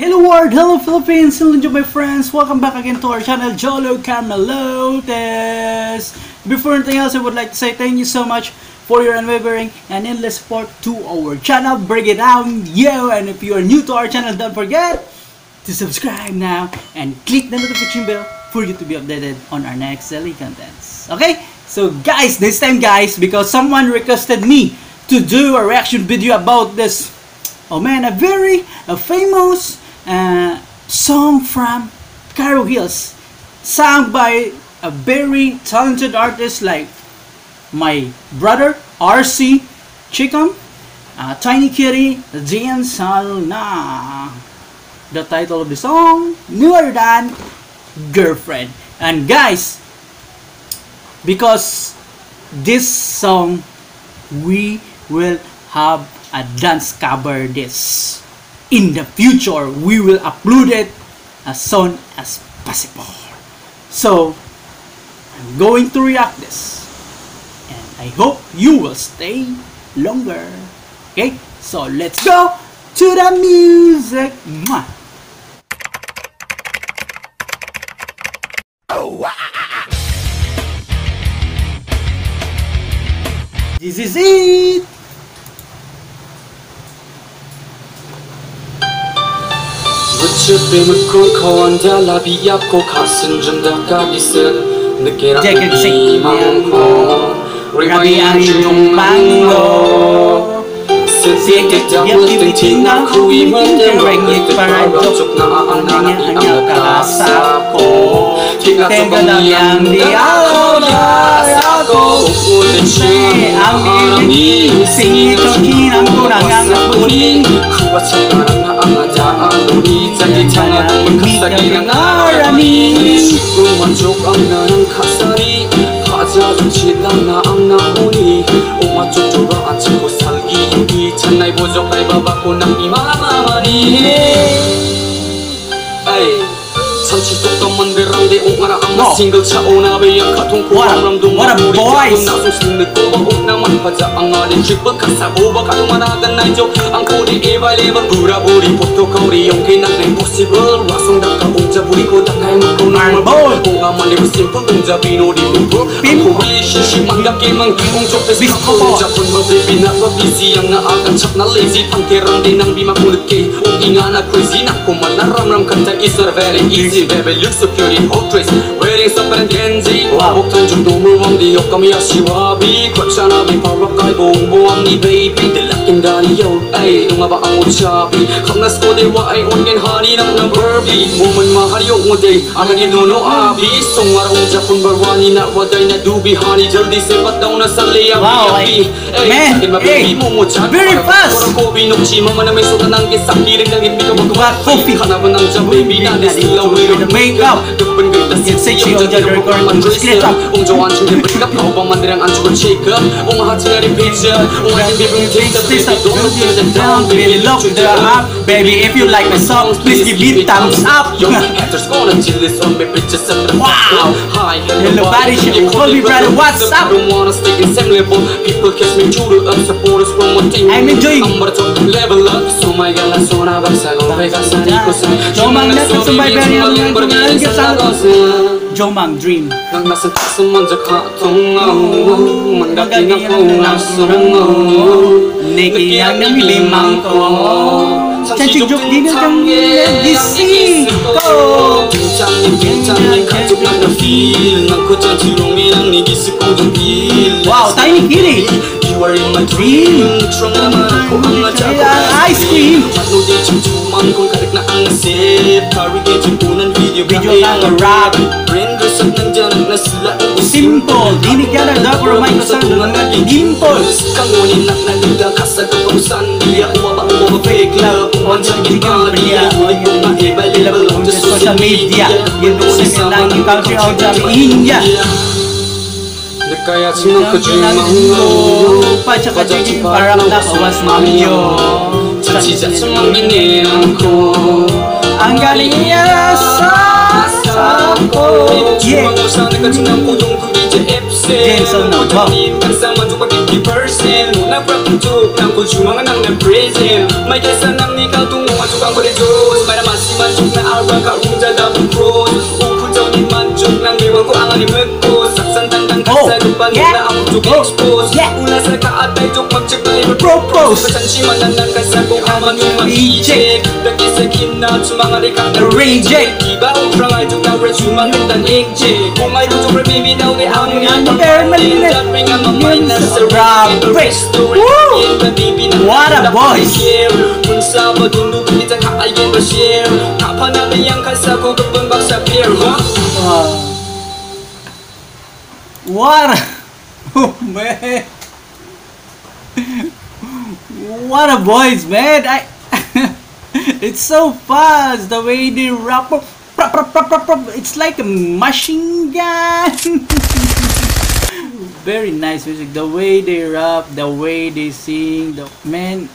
Hello world, hello Philippines, hello my friends, welcome back again to our channel Johlo Carmelotes. Before anything else, I would like to say thank you so much for your unwavering and endless support to our channel. Break it down, yo! And if you are new to our channel, don't forget to subscribe now and click the notification bell for you to be updated on our next daily contents. Okay? So guys, this time guys, because someone requested me to do a reaction video about this, oh man, a very a famous uh, song from Garo Hills, sung by a very talented artist like my brother RC Chekam, uh, Tiny Kidde, Jian Salna. The title of the song, Newer Than Girlfriend. And guys, because this song, we will have a dance cover this. In the future, we will upload it as soon as possible. So, I'm going to react this. And I hope you will stay longer. Okay? So, let's go to the music. Mwah. This is it! Jacket Sing Rabi Ang Yung Mango Siết cái chắp bước từng chi na khui mất em rành nhịp và rành chốc chốc na ăn na na ăn na cả là sa cổ Chỉ là chốc bằng nhì ăn đi. á khô là sa cổ Ui tên chê ăn đi lên đi Sinh nhịp cho chi nắng cô nàng ăn na bù đi. Khu bà chê na na ăn na cha ăn đi. Sakinang arami. Ang nanang na ang nauni. Salgi. Bojok ay imamamani What a mang bôi cùng ngà mà nếu xiêm phong cùng gia vì nó đi cùng thuốc pin cùng mang đắp kia mang kim ông chọc phải biết không bỏ chọc đi xì ăn ngà à cần chọc nát lấy gì thằng kia răng đi năng bị mà cùng lực ông đi ngà nà crazy nà cùng mà nà ram ram cần ta is very easy baby look so cute in hot dress wearing some wow bốc thang đồ mưa đi học cầm yashiwabi quạt cha na bị phao rock cái bồn bồn đi baby dani yo ay Nung ba ang uchabi Kamnas ko wa ay mahal yung day Ang inuno abi Song Japon barwani na na dubi Jaldi daw na sa liya Wow, man, very fast. Ko mama na may suka ng kisang Kilig ng ibig ko Black coffee. Kana ba ng jam baby na on record. Split up. Ung jawan up bang mandirang shake up Ung picture Ung bibing Don't feel the down, baby, look the up. Baby, if you like my songs, please give me thumbs up. Yo, haters gonna chill this on me bitches the Wow. Hi, Hello, buddy, You call me brother, what's up? Don't wanna stay in same level People catch me true up Supporters from one team I'm enjoying. I'm about to level up So my girl, I'm so na bagsa Go vega sa niko sa Jomang na sa sabay ba yan? Yung berbilang sa lagosa Jomang Dream. Nang nasa taas manjak hatungaw Mandaki na ko nasurangaw Niki ang namilimang ko. Chanchik juk di kang gising ko. Pincang pincang ni kajuk na na feel Nang ko ang ni gisip ko yung feel Wow, Tiny You are in my dream Trong naman ako ang adya ko Ice cream. Mano di chumchuman kung karik na ang nasip Kari kay chumpunan video Video ng rap. Friend dress up nandyan na sila ang Simple. Dinig ka na daw pero may kasang mga dimples. Kangunin na nalida ka sa kapamusan Di ako mabang mga fake love. Kung sa ginigan Di ako yung maiba Level up Sa social media. Yun po sa lang yung country out sa India. Nakaya sinong kajimang Patsaka ching parang nakawas mamiyo. Chachicha sumanginin ko 안간이야 사사고 Oh, yeah, oh, yeah. Propose. Pasansiman na nakasabong Aman yung mag-eject Dagi sa kinat Sa mga rekang na Reject. Iba o prangay Tuk na resume Ang tan eject Kung ay tuk Baby daw ni ang nga Ang very malinis. Dapat nga mamay na sa Rap. Woo! What a voice. Kung sa madulog Kita kaayin ba share Kapanabay ang kasako Kapag baksa beer Huh? Wow. What? a- Oh man. What a voice, man. I It's so fast the way they rap. It's like a machine gun. Very nice music. The way they rap, the way they sing, the man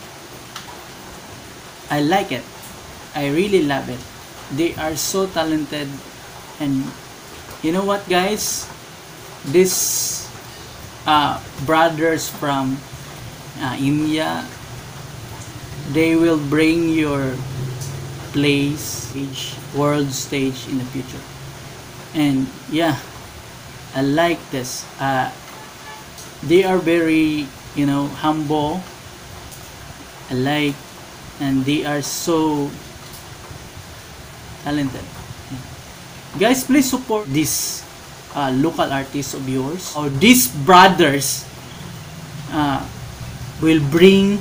I like it. I really love it. They are so talented and you know what guys this uh, brothers from uh, India they will bring your place stage world stage in the future. And yeah I like this. Uh, they are very you know humble. I like and they are so talented. Guys please support this uh, local artists of yours or these brothers uh, will bring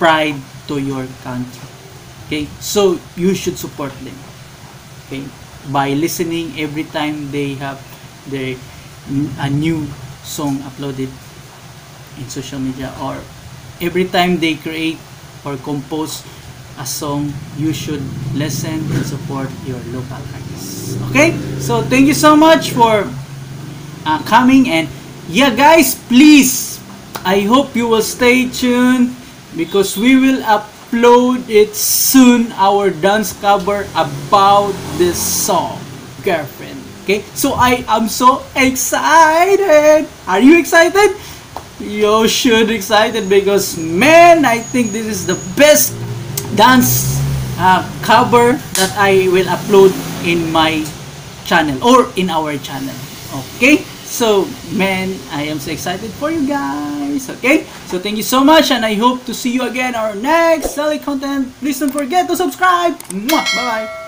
pride to your country. Okay? So you should support them. Okay? By listening every time they have their a new song uploaded in social media or every time they create or compose a song, you should listen and support your local artists. Okay? So thank you so much for uh, coming and yeah guys, please I hope you will stay tuned because we will upload it soon our dance cover about this song. Girlfriend okay? So i am so excited! Are you excited? You should excited because man i think this is the best dance uh, cover that i will upload in my channel or in our channel okay so man i am so excited for you guys. Okay? So thank you so much and i hope to see you again our next selling content. Please don't forget to subscribe. Mwah! bye bye